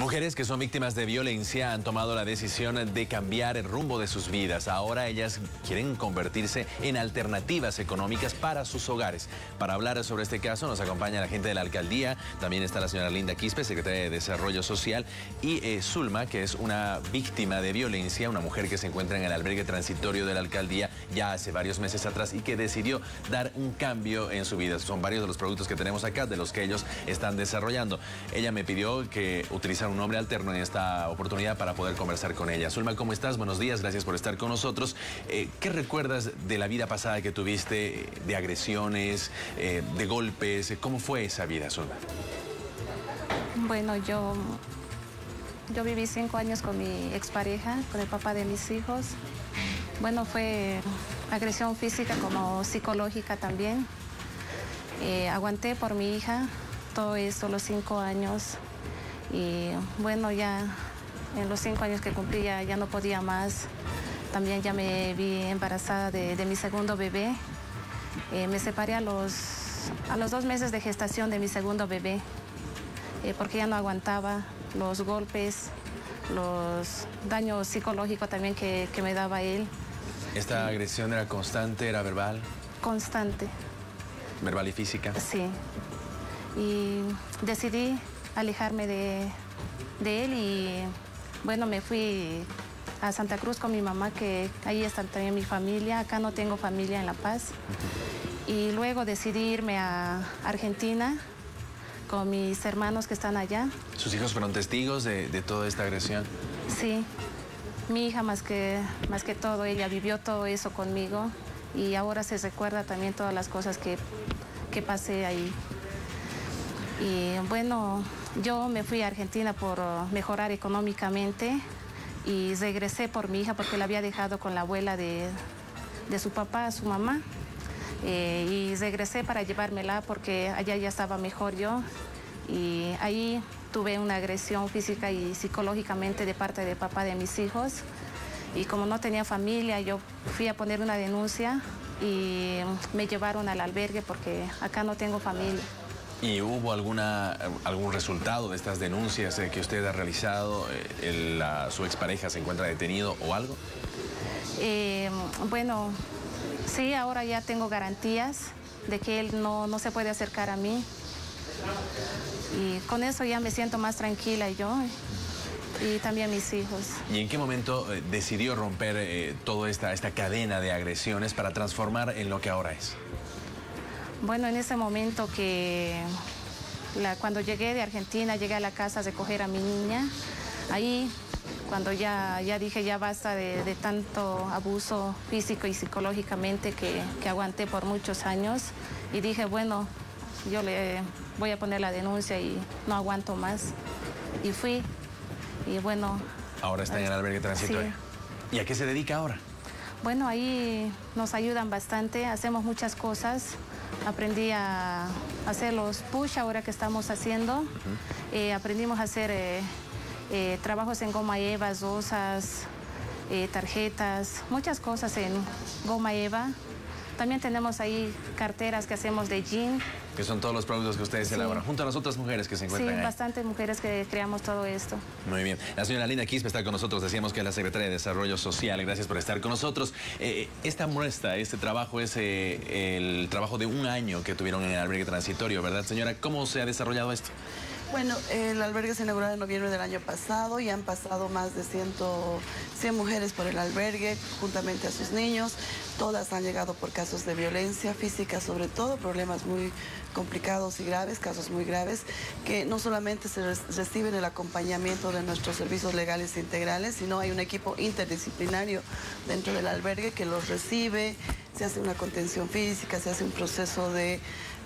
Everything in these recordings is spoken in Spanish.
Mujeres que son víctimas de violencia han tomado la decisión de cambiar el rumbo de sus vidas. Ahora ellas quieren convertirse en alternativas económicas para sus hogares. Para hablar sobre este caso nos acompaña la gente de la alcaldía, también está la señora Linda Quispe, secretaria de Desarrollo Social, y eh, Zulma, que es una víctima de violencia, una mujer que se encuentra en el albergue transitorio de la alcaldía ya hace varios meses atrás y que decidió dar un cambio en su vida. Son varios de los productos que tenemos acá, de los que ellos están desarrollando. Ella me pidió que utilizara un nombre alterno en esta oportunidad para poder conversar con ella. Zulma, ¿cómo estás? Buenos días, gracias por estar con nosotros. Eh, ¿Qué recuerdas de la vida pasada que tuviste, de agresiones, eh, de golpes? ¿Cómo fue esa vida, Zulma? Bueno, yo, yo viví cinco años con mi expareja, con el papá de mis hijos. Bueno, fue agresión física como psicológica también. Eh, aguanté por mi hija todo esto, los cinco años. Y bueno, ya en los cinco años que cumplí ya, no podía más. También ya me vi embarazada de, mi segundo bebé. Eh, me separé a los, a los dos meses de gestación de mi segundo bebé, eh, porque ya no aguantaba los golpes, los daños psicológicos también que, que me daba él. ¿Esta agresión era constante, era verbal? Constante. ¿Verbal y física? Sí. Y decidí alejarme de, él y bueno, me fui a Santa Cruz con mi mamá, que ahí está también mi familia. Acá no tengo familia en La Paz. Y luego decidí irme a Argentina con mis hermanos que están allá. ¿Sus hijos fueron testigos de, toda esta agresión? Sí. Mi hija más que, más que todo, ella vivió todo eso conmigo y ahora se recuerda también todas las cosas que, que pasé ahí. Y bueno, yo me fui a Argentina por mejorar económicamente y regresé por mi hija porque la había dejado con la abuela de, su papá, su mamá. Eh, y regresé para llevármela porque allá ya estaba mejor yo. Y ahí tuve una agresión física y psicológicamente de parte de papá de mis hijos. Y como no tenía familia, yo fui a poner una denuncia y me llevaron al albergue porque acá no tengo familia. ¿Y hubo alguna, algún resultado de estas denuncias eh, que usted ha realizado? Eh, ¿Su expareja se encuentra detenido o algo? Eh, bueno, sí, ahora ya tengo garantías de que él no, no se puede acercar a mí. Y con eso ya me siento más tranquila yo y también mis hijos. ¿Y en qué momento decidió romper toda esta, esta cadena de agresiones para transformar en lo que ahora es? Bueno, en ese momento que cuando llegué de Argentina, llegué a la casa a recoger a mi niña, ahí cuando ya, ya dije ya basta de, tanto abuso físico y psicológicamente que, aguanté por muchos años y dije, bueno, yo le voy a poner la denuncia y no aguanto más. Y fui y bueno... Ahora está en el albergue transitorio. ¿Y a qué se dedica ahora? Bueno, ahí nos ayudan bastante, hacemos muchas cosas aprendí a hacer los push ahora que estamos haciendo. Eh, aprendimos a hacer eh, eh, trabajos en goma eva, rosas, tarjetas, muchas cosas en goma eva. También tenemos ahí carteras que hacemos de jean. Que son todos los productos que ustedes elaboran, junto a las otras mujeres que se encuentran Sí, bastantes mujeres que creamos todo esto. Muy bien. La señora Linda Quispe está con nosotros, decíamos que es la Secretaria de Desarrollo Social. Gracias por estar con nosotros. Eh, esta muestra, este trabajo es eh, el trabajo de un año que tuvieron en el albergue transitorio, ¿verdad, señora? ¿Cómo se ha desarrollado esto? Bueno, el albergue se inauguró en noviembre del año pasado y han pasado más de 100, 100 mujeres por el albergue, juntamente a sus niños. Todas han llegado por casos de violencia física, sobre todo problemas muy complicados y graves, casos muy graves, que no solamente se reciben el acompañamiento de nuestros servicios legales integrales, sino hay un equipo interdisciplinario dentro del albergue que los recibe, se hace una contención física, se hace un proceso de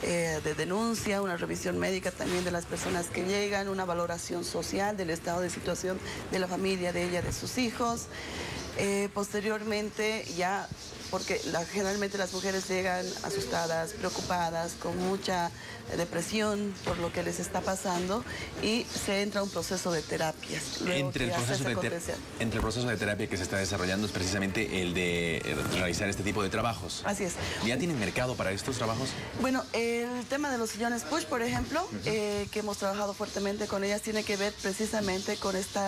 eh, de denuncia, una revisión médica también de las personas que llegan, una valoración social del estado de situación de la familia, de ella, de sus hijos. Eh, posteriormente ya porque la, generalmente las mujeres llegan asustadas, preocupadas, con mucha depresión por lo que les está pasando y se entra a un proceso de terapias. Entre el, proceso de entre el proceso de terapia que se está desarrollando es precisamente el de eh, realizar este tipo de trabajos. Así es. ¿Ya tienen mercado para estos trabajos? Bueno, el tema de los sillones push, por ejemplo, eh, que hemos trabajado fuertemente con ellas, tiene que ver precisamente con este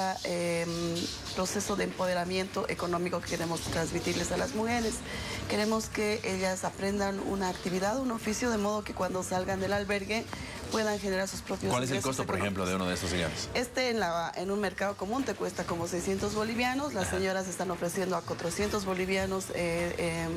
proceso de empoderamiento económico que queremos transmitirles a las mujeres. Queremos que ellas aprendan una actividad, un oficio, de modo que cuando salgan del albergue puedan generar sus propios ¿Cuál es el costo, por ejemplo, de uno de estos sillones? Este en, la, en un mercado común te cuesta como 600 bolivianos, las señoras están ofreciendo a 400 bolivianos eh, eh,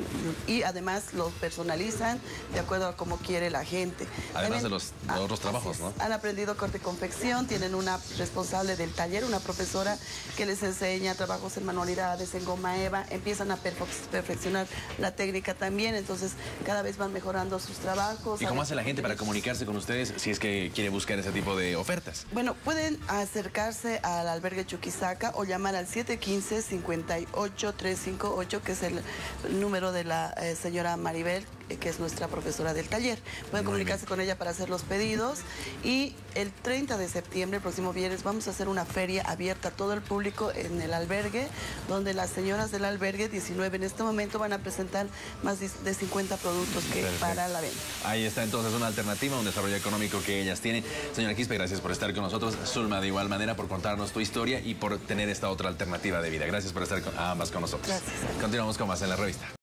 y además los personalizan de acuerdo a cómo quiere la gente. Además de los ah, otros trabajos, ¿no? Han aprendido corte y confección, tienen una responsable del taller, una profesora que les enseña trabajos en manualidades, en goma eva, empiezan a perfeccionar la técnica también, entonces cada vez van mejorando sus trabajos. ¿Y cómo hace la gente para comunicarse con ustedes si es que quiere buscar ese tipo de ofertas? Bueno, pueden acercarse al albergue Chuquisaca o llamar al 715-58-358, que es el número de la eh, señora Maribel, que es nuestra profesora del taller. Pueden comunicarse con ella para hacer los pedidos. Y el 30 de septiembre, el próximo viernes, vamos a hacer una feria abierta a todo el público en el albergue, donde las señoras del albergue 19 en este momento van a presentar más de 50 productos que para la venta. Ahí está entonces una alternativa, un desarrollo económico que ellas tienen. Señora Quispe, gracias por estar con nosotros. Zulma, de igual manera, por contarnos tu historia y por tener esta otra alternativa de vida. Gracias por estar con, ambas con nosotros. Gracias. Continuamos con más en la revista.